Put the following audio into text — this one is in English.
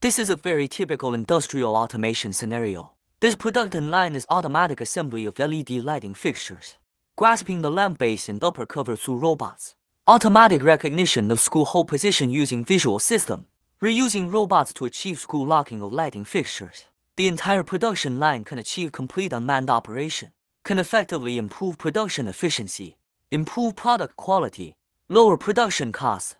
This is a very typical industrial automation scenario. This production line is automatic assembly of LED lighting fixtures, grasping the lamp base and upper cover through robots, automatic recognition of screw hole position using visual system, reusing robots to achieve screw locking of lighting fixtures. The entire production line can achieve complete unmanned operation, can effectively improve production efficiency, improve product quality, lower production costs,